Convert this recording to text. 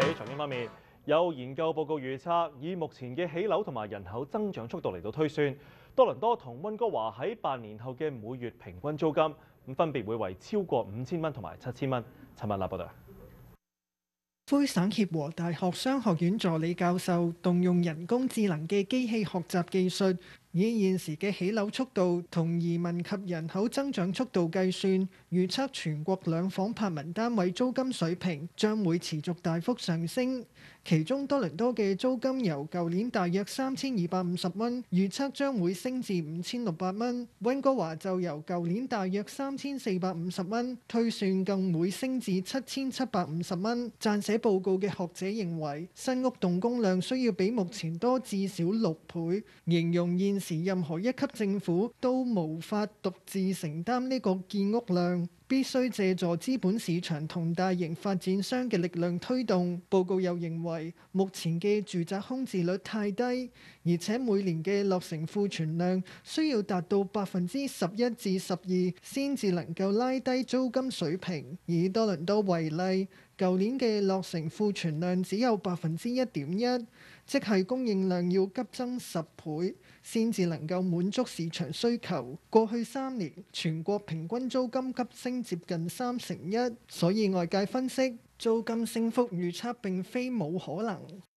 喺財經方面，有研究報告預測，以目前嘅起樓同埋人口增長速度嚟到推算，多倫多同温哥華喺八年後嘅每月平均租金咁分別會為超過五千蚊同埋七千蚊。陳文立報道。魁省協和大學商學院助理教授動用人工智能嘅機器學習技術，以現時嘅起樓速度同移民及人口增長速度計算，預測全國兩房拍文單位租金水平將會持續大幅上升。其中多倫多嘅租金由舊年大約三千二百五十蚊，預測將會升至五千六百蚊。溫哥華就由舊年大約三千四百五十蚊，推算更會升至七千七百五十蚊。撰寫報告嘅學者認為，新屋動工量需要比目前多至少六倍，形容現時任何一級政府都無法獨自承擔呢個建屋量。必須借助資本市場同大型發展商嘅力量推動。報告又認為，目前嘅住宅空置率太低，而且每年嘅落成庫存量需要達到百分之十一至十二，先至能夠拉低租金水平。以多倫多為例，舊年嘅落成庫存量只有百分之一點一，即係供應量要急增十倍。先至能夠滿足市場需求。過去三年，全國平均租金急升接近三成一，所以外界分析租金升幅预测并非冇可能。